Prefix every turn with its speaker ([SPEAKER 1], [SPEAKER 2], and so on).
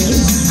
[SPEAKER 1] gdyby